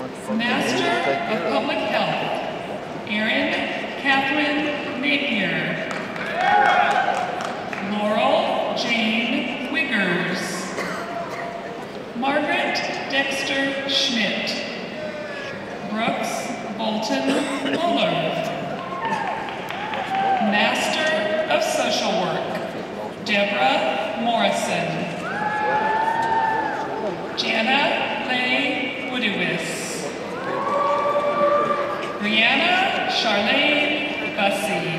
Master of Public Health, Erin Catherine Napier. Laurel Jane Wiggers. Margaret Dexter Schmidt. Brooks Bolton Muller. Master of Social Work, Deborah Morrison. Jana Charlene Bussey.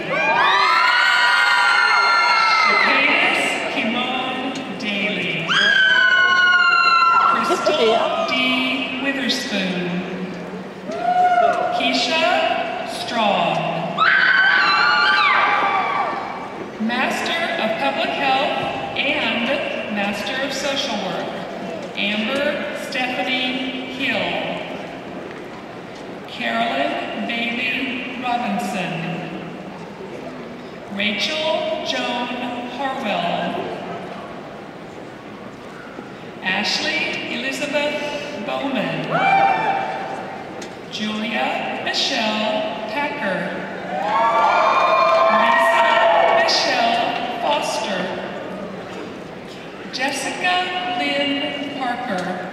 Shaquanis Kimon Daly. Crystal D. Witherspoon. Keisha Strong. Master of Public Health and Master of Social Work, Amber Stephanie Robinson. Rachel Joan Harwell. Ashley Elizabeth Bowman. Julia Michelle Packer. Lisa Michelle Foster. Jessica Lynn Parker.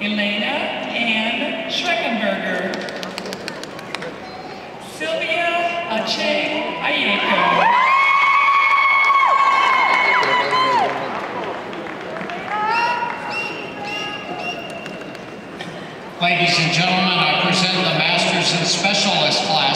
Elena Ann Schreckenberger. Ladies and gentlemen, I present the Masters and Specialist classes